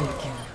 Triple.